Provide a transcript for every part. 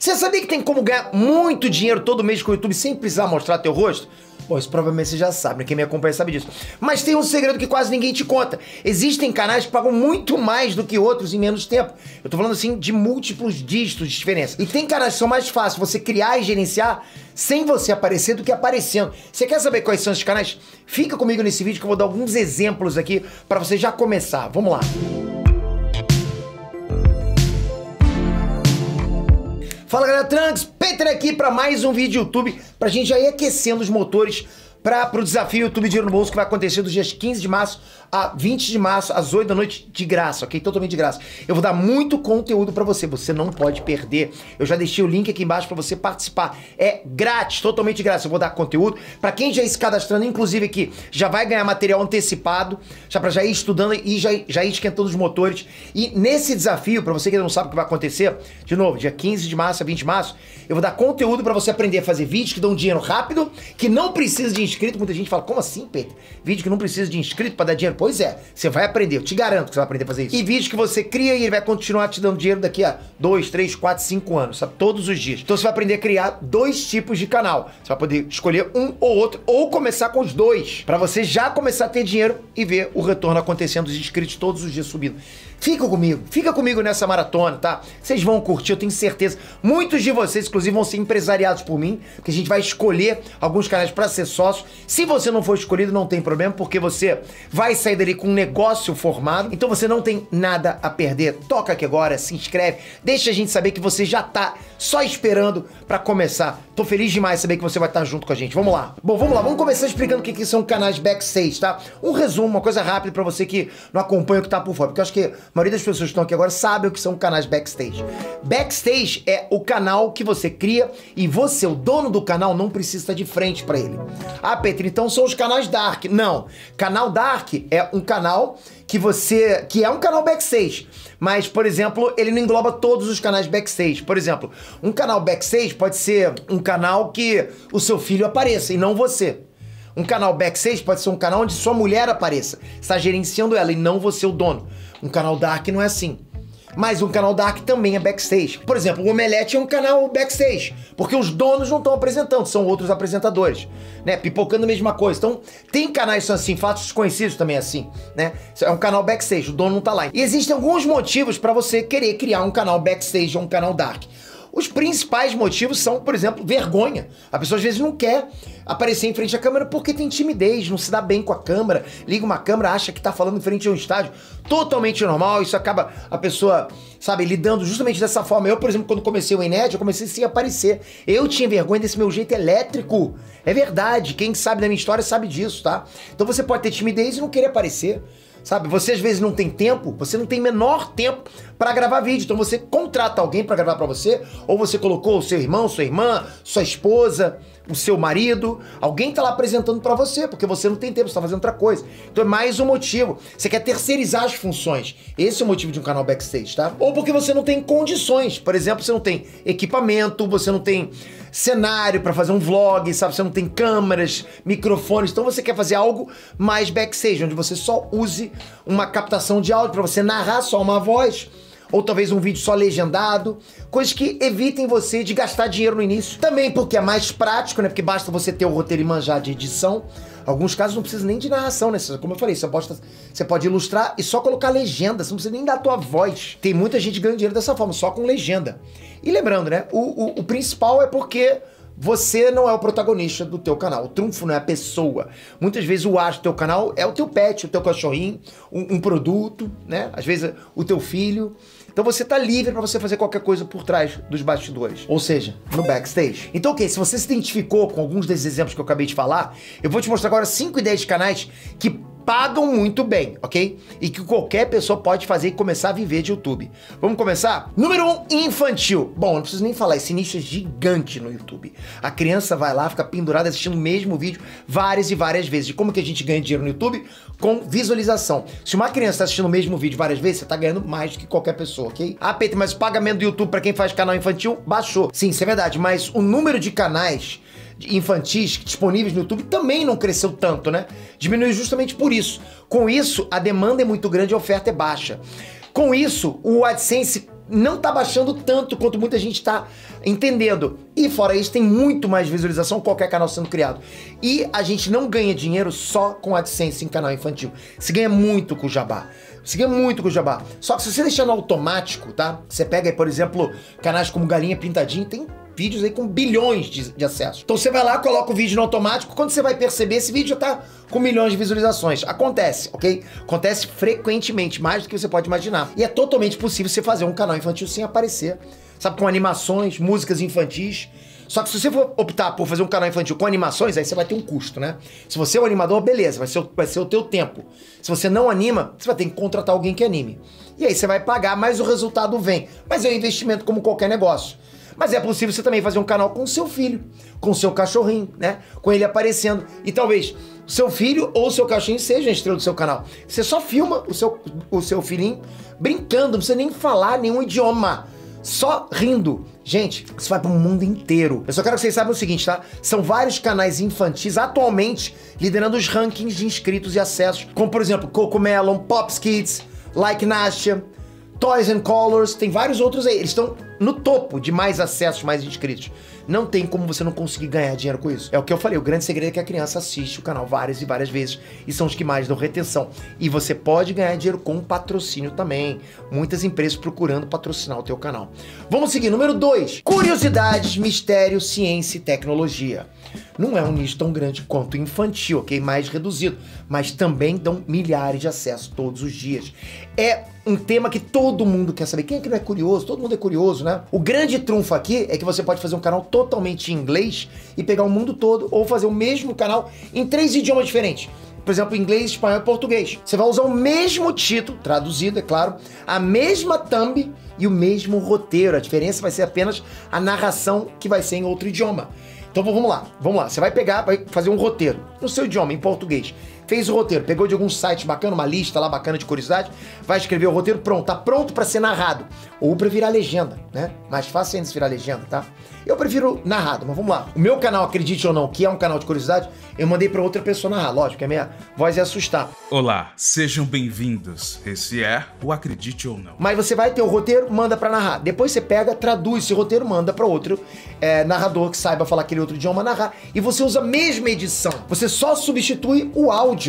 Você sabia que tem como ganhar muito dinheiro todo mês com o YouTube sem precisar mostrar teu rosto? Bom, isso provavelmente você já sabe, né? Quem me acompanha sabe disso. Mas tem um segredo que quase ninguém te conta. Existem canais que pagam muito mais do que outros em menos tempo. Eu tô falando assim de múltiplos dígitos de diferença. E tem canais que são mais fáceis você criar e gerenciar sem você aparecer do que aparecendo. Você quer saber quais são esses canais? Fica comigo nesse vídeo que eu vou dar alguns exemplos aqui para você já começar. Vamos lá. Fala galera Trunks, Peter aqui para mais um vídeo YouTube pra gente já ir aquecendo os motores para o desafio YouTube Dinheiro no Bolso que vai acontecer dos dias 15 de março a 20 de março, às 8 da noite, de graça, ok? Totalmente de graça. Eu vou dar muito conteúdo para você, você não pode perder. Eu já deixei o link aqui embaixo para você participar. É grátis, totalmente de graça. Eu vou dar conteúdo. Para quem já ir se cadastrando, inclusive aqui, já vai ganhar material antecipado, já para já ir estudando e já, já ir esquentando os motores. E nesse desafio, para você que não sabe o que vai acontecer, de novo, dia 15 de março a 20 de março, eu vou dar conteúdo para você aprender a fazer vídeos que dão dinheiro rápido, que não precisa de inscrito. Muita gente fala, como assim, Pedro? Vídeo que não precisa de inscrito para dar dinheiro? Pois é, você vai aprender, eu te garanto que você vai aprender a fazer isso. E vídeos que você cria e ele vai continuar te dando dinheiro daqui a 2, 3, 4, 5 anos, sabe? Todos os dias. Então você vai aprender a criar dois tipos de canal. Você vai poder escolher um ou outro, ou começar com os dois, para você já começar a ter dinheiro e ver o retorno acontecendo, os inscritos todos os dias subindo. Fica comigo, fica comigo nessa maratona, tá? Vocês vão curtir, eu tenho certeza. Muitos de vocês, inclusive, vão ser empresariados por mim, porque a gente vai escolher alguns canais para ser sócio. Se você não for escolhido, não tem problema, porque você vai sair dali com um negócio formado. Então você não tem nada a perder. Toca aqui agora, se inscreve, deixa a gente saber que você já tá só esperando para começar. Tô feliz demais saber que você vai estar tá junto com a gente. Vamos lá. Bom, vamos lá, vamos começar explicando o que, que são canais backstage, tá? Um resumo, uma coisa rápida para você que não acompanha o que tá por fora, porque eu acho que maioria das pessoas que estão aqui agora sabe o que são canais backstage. Backstage é o canal que você cria e você, o dono do canal, não precisa estar de frente para ele. Ah, Petri, então são os canais Dark. Não. Canal Dark é um canal que você. que é um canal backstage. Mas, por exemplo, ele não engloba todos os canais backstage. Por exemplo, um canal backstage pode ser um canal que o seu filho apareça e não você. Um canal backstage pode ser um canal onde sua mulher apareça. Está gerenciando ela e não você o dono. Um canal dark não é assim. Mas um canal dark também é backstage. Por exemplo, o Omelete é um canal backstage, porque os donos não estão apresentando, são outros apresentadores, né? Pipocando a mesma coisa. Então, tem canais assim, fatos desconhecidos também é assim, né? É um canal backstage, o dono não tá lá. E existem alguns motivos para você querer criar um canal backstage ou um canal dark. Os principais motivos são, por exemplo, vergonha. A pessoa às vezes não quer aparecer em frente à câmera porque tem timidez, não se dá bem com a câmera, liga uma câmera, acha que tá falando em frente a um estádio. Totalmente normal, isso acaba a pessoa, sabe, lidando justamente dessa forma. Eu, por exemplo, quando comecei o Enédia, eu comecei sem aparecer. Eu tinha vergonha desse meu jeito elétrico. É verdade, quem sabe da minha história sabe disso, tá? Então você pode ter timidez e não querer aparecer. Sabe, você às vezes não tem tempo, você não tem menor tempo para gravar vídeo. Então você contrata alguém para gravar para você, ou você colocou o seu irmão, sua irmã, sua esposa, o seu marido, alguém tá lá apresentando para você, porque você não tem tempo, você tá fazendo outra coisa. Então é mais um motivo. Você quer terceirizar as funções. Esse é o motivo de um canal backstage, tá? Ou porque você não tem condições. Por exemplo, você não tem equipamento, você não tem cenário para fazer um vlog, sabe? Você não tem câmeras, microfones. Então você quer fazer algo mais backstage, onde você só use uma captação de áudio para você narrar só uma voz ou talvez um vídeo só legendado, coisas que evitem você de gastar dinheiro no início. Também porque é mais prático, né? Porque basta você ter o roteiro e manjar de edição. Alguns casos não precisa nem de narração, né? Como eu falei, você pode, você pode ilustrar e só colocar legenda, você não precisa nem dar a tua voz. Tem muita gente ganhando dinheiro dessa forma, só com legenda. E lembrando, né? O, o, o principal é porque você não é o protagonista do teu canal. O trunfo não é a pessoa. Muitas vezes o astro do teu canal é o teu pet, o teu cachorrinho, um, um produto, né? Às vezes o teu filho. Então você tá livre para você fazer qualquer coisa por trás dos bastidores, ou seja, no backstage. Então, ok, se você se identificou com alguns desses exemplos que eu acabei de falar, eu vou te mostrar agora 5 ideias de canais que pagam muito bem, ok? E que qualquer pessoa pode fazer e começar a viver de YouTube. Vamos começar? Número 1, um, infantil. Bom, não preciso nem falar, esse nicho é gigante no YouTube. A criança vai lá, fica pendurada assistindo o mesmo vídeo várias e várias vezes. E como que a gente ganha dinheiro no YouTube? Com visualização. Se uma criança está assistindo o mesmo vídeo várias vezes, você está ganhando mais do que qualquer pessoa, ok? Ah, Peter, mas o pagamento do YouTube para quem faz canal infantil baixou. Sim, isso é verdade, mas o número de canais infantis disponíveis no YouTube também não cresceu tanto, né? Diminuiu justamente por isso. Com isso, a demanda é muito grande e a oferta é baixa. Com isso, o AdSense não tá baixando tanto quanto muita gente tá entendendo. E fora isso, tem muito mais visualização qualquer canal sendo criado. E a gente não ganha dinheiro só com AdSense em canal infantil. Se ganha muito com o jabá. Você ganha muito com o jabá. Só que se você deixar no automático, tá? Você pega por exemplo, canais como Galinha Pintadinha, tem vídeos aí com bilhões de, de acessos. Então você vai lá, coloca o vídeo no automático, quando você vai perceber, esse vídeo já tá com milhões de visualizações. Acontece, ok? Acontece frequentemente, mais do que você pode imaginar. E é totalmente possível você fazer um canal infantil sem aparecer. Sabe, com animações, músicas infantis. Só que se você for optar por fazer um canal infantil com animações, aí você vai ter um custo, né? Se você é o um animador, beleza, vai ser, vai ser o teu tempo. Se você não anima, você vai ter que contratar alguém que anime. E aí você vai pagar, mas o resultado vem. Mas é um investimento como qualquer negócio. Mas é possível você também fazer um canal com seu filho, com seu cachorrinho, né? Com ele aparecendo. E talvez seu filho ou seu cachorrinho seja a estrela do seu canal. Você só filma o seu, o seu filhinho brincando, não precisa nem falar nenhum idioma só rindo. Gente, isso vai para o mundo inteiro. Eu só quero que vocês saibam o seguinte, tá? São vários canais infantis atualmente liderando os rankings de inscritos e acessos, como por exemplo Cocomelon, Pops Kids, Like Nastia, Toys and Colors, tem vários outros aí. Eles estão no topo de mais acessos, mais inscritos. Não tem como você não conseguir ganhar dinheiro com isso. É o que eu falei, o grande segredo é que a criança assiste o canal várias e várias vezes e são os que mais dão retenção. E você pode ganhar dinheiro com patrocínio também. Muitas empresas procurando patrocinar o teu canal. Vamos seguir, número 2. Curiosidades, mistério, ciência e tecnologia. Não é um nicho tão grande quanto infantil, ok? Mais reduzido, mas também dão milhares de acessos todos os dias. É um tema que todo mundo quer saber. Quem é que não é curioso? Todo mundo é curioso, né? O grande trunfo aqui é que você pode fazer um canal totalmente em inglês e pegar o mundo todo, ou fazer o mesmo canal em três idiomas diferentes por exemplo, inglês, espanhol e português. Você vai usar o mesmo título, traduzido, é claro, a mesma thumb e o mesmo roteiro. A diferença vai ser apenas a narração que vai ser em outro idioma. Então vamos lá, vamos lá. Você vai pegar, vai fazer um roteiro no seu idioma, em português. Fez o roteiro, pegou de algum site bacana, uma lista lá bacana de curiosidade, vai escrever o roteiro, pronto, tá pronto para ser narrado. Ou para virar legenda, né? Mais fácil ainda se virar legenda, tá? Eu prefiro narrado, mas vamos lá. O meu canal, acredite ou não, que é um canal de curiosidade, eu mandei para outra pessoa narrar. Lógico, que a minha voz é assustar. Olá, sejam bem-vindos. Esse é o Acredite ou Não. Mas você vai ter o roteiro, manda para narrar. Depois você pega, traduz esse roteiro, manda para outro é, narrador que saiba falar aquele outro idioma narrar. E você usa a mesma edição. Você só substitui o áudio.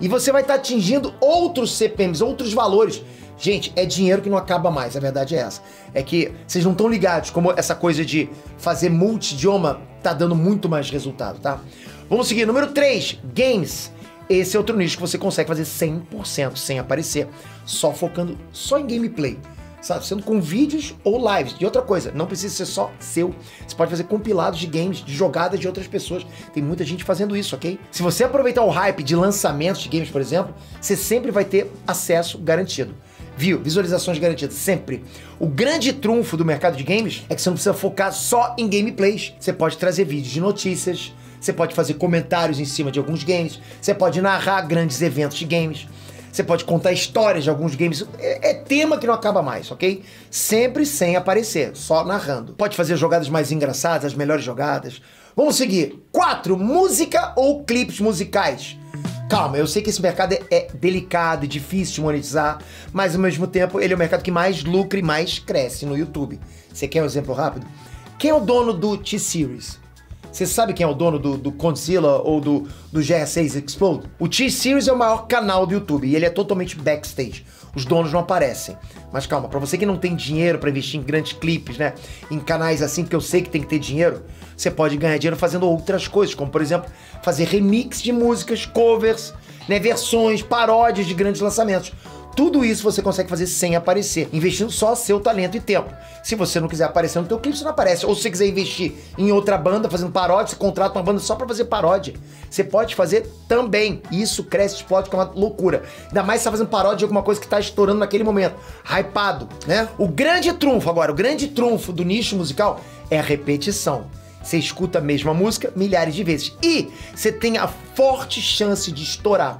E você vai estar tá atingindo outros CPMs, outros valores. Gente, é dinheiro que não acaba mais, a verdade é essa. É que vocês não estão ligados como essa coisa de fazer multi-idioma tá dando muito mais resultado, tá? Vamos seguir. Número 3, games. Esse é outro nicho que você consegue fazer 100% sem aparecer, só focando só em gameplay. Sabe, sendo com vídeos ou lives. E outra coisa, não precisa ser só seu. Você pode fazer compilados de games, de jogadas de outras pessoas. Tem muita gente fazendo isso, ok? Se você aproveitar o hype de lançamentos de games, por exemplo, você sempre vai ter acesso garantido. Viu? Visualizações garantidas, sempre. O grande trunfo do mercado de games é que você não precisa focar só em gameplays. Você pode trazer vídeos de notícias, você pode fazer comentários em cima de alguns games, você pode narrar grandes eventos de games, você pode contar histórias de alguns games. É, é, tema que não acaba mais, ok? Sempre sem aparecer, só narrando. Pode fazer jogadas mais engraçadas, as melhores jogadas. Vamos seguir. 4. Música ou clipes musicais. Calma, eu sei que esse mercado é, é delicado e difícil de monetizar, mas ao mesmo tempo ele é o mercado que mais lucra e mais cresce no YouTube. Você quer um exemplo rápido? Quem é o dono do T-Series? Você sabe quem é o dono do, do ou do, do GR6 Explode? O T-Series é o maior canal do YouTube e ele é totalmente backstage. Os donos não aparecem. Mas calma, para você que não tem dinheiro para investir em grandes clipes, né? Em canais assim que eu sei que tem que ter dinheiro, você pode ganhar dinheiro fazendo outras coisas, como por exemplo, fazer remix de músicas, covers, né, versões, paródias de grandes lançamentos. Tudo isso você consegue fazer sem aparecer, investindo só seu talento e tempo. Se você não quiser aparecer no teu clipe, você não aparece. Ou se você quiser investir em outra banda fazendo paródia, você contrata uma banda só para fazer paródia. Você pode fazer também. Isso cresce, explode, que é uma loucura. Ainda mais se tá fazendo paródia de alguma coisa que tá estourando naquele momento. Hypado, né? O grande trunfo agora, o grande trunfo do nicho musical é a repetição. Você escuta a mesma música milhares de vezes. E você tem a forte chance de estourar.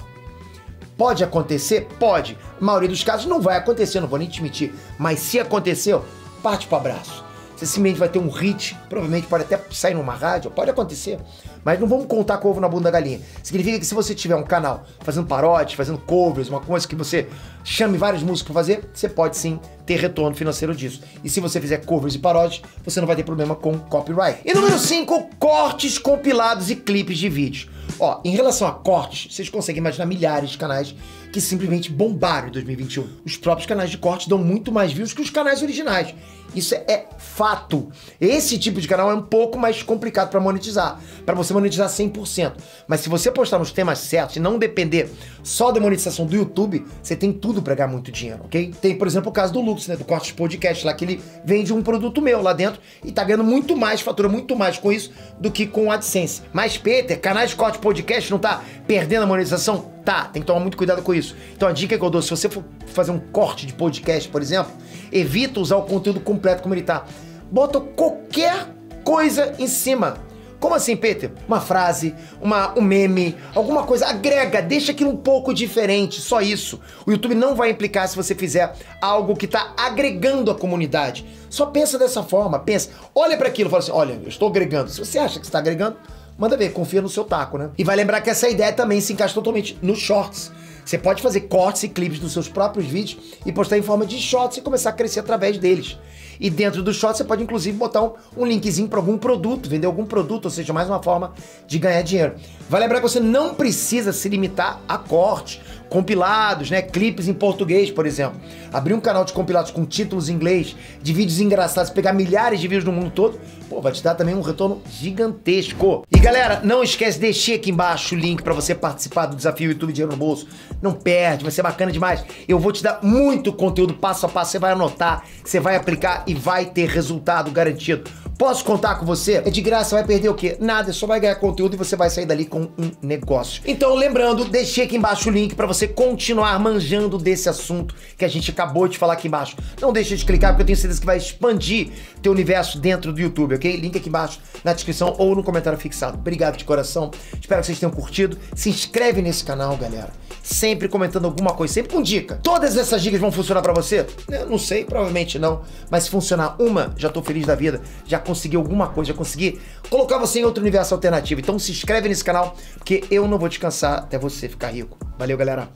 Pode acontecer? Pode. A maioria dos casos não vai acontecer, não vou nem te mentir. Mas se aconteceu, parte pro abraço. Você simplesmente vai ter um hit, provavelmente pode até sair numa rádio, pode acontecer. Mas não vamos contar com ovo na bunda da galinha. Significa que se você tiver um canal fazendo paródias, fazendo covers, uma coisa que você chame vários músicos para fazer, você pode sim ter retorno financeiro disso. E se você fizer covers e paródias, você não vai ter problema com copyright. E número 5, cortes, compilados e clipes de vídeos. Ó, em relação a cortes, vocês conseguem imaginar milhares de canais que simplesmente bombaram em 2021. Os próprios canais de corte dão muito mais views que os canais originais. Isso é fato. Esse tipo de canal é um pouco mais complicado para monetizar, para você monetizar 100%. Mas se você postar nos temas certos e não depender só da monetização do YouTube, você tem tudo para ganhar muito dinheiro, ok? Tem, por exemplo, o caso do Lux, né, do Cortes Podcast, lá que ele vende um produto meu lá dentro e tá ganhando muito mais, fatura muito mais com isso do que com o AdSense. Mas, Peter, canais de Corte Podcast não tá perdendo a monetização? Tá, tem que tomar muito cuidado com isso. Então a dica que eu dou, se você for fazer um corte de podcast, por exemplo, evita usar o conteúdo completo como ele tá. Bota qualquer coisa em cima. Como assim, Peter? Uma frase, uma, um meme, alguma coisa. Agrega, deixa aquilo um pouco diferente, só isso. O YouTube não vai implicar se você fizer algo que está agregando a comunidade. Só pensa dessa forma, pensa. Olha para aquilo e fala assim: olha, eu estou agregando. Se você acha que está agregando, manda ver, confia no seu taco, né? E vai lembrar que essa ideia também se encaixa totalmente nos shorts. Você pode fazer cortes e clipes dos seus próprios vídeos e postar em forma de shorts e começar a crescer através deles. E dentro do shorts você pode inclusive botar um, um linkzinho para algum produto, vender algum produto, ou seja, mais uma forma de ganhar dinheiro. Vai lembrar que você não precisa se limitar a corte, compilados, né, clipes em português, por exemplo. Abrir um canal de compilados com títulos em inglês, de vídeos engraçados, pegar milhares de vídeos no mundo todo, pô, vai te dar também um retorno gigantesco. E galera, não esquece, deixei aqui embaixo o link para você participar do desafio YouTube Dinheiro no Bolso. Não perde, vai ser bacana demais. Eu vou te dar muito conteúdo passo a passo, você vai anotar, você vai aplicar e vai ter resultado garantido. Posso contar com você? É de graça, vai perder o quê? Nada, só vai ganhar conteúdo e você vai sair dali com um negócio. Então, lembrando, deixei aqui embaixo o link para você continuar manjando desse assunto que a gente acabou de falar aqui embaixo. Não deixe de clicar, porque eu tenho certeza que vai expandir teu universo dentro do YouTube, ok? Link aqui embaixo na descrição ou no comentário fixado. Obrigado de coração. Espero que vocês tenham curtido. Se inscreve nesse canal, galera. Sempre comentando alguma coisa, sempre com dica. Todas essas dicas vão funcionar para você? Eu não sei, provavelmente não. Mas se funcionar uma, já tô feliz da vida. Já consegui alguma coisa, já consegui colocar você em outro universo alternativo. Então se inscreve nesse canal, porque eu não vou descansar até você ficar rico. Valeu, galera.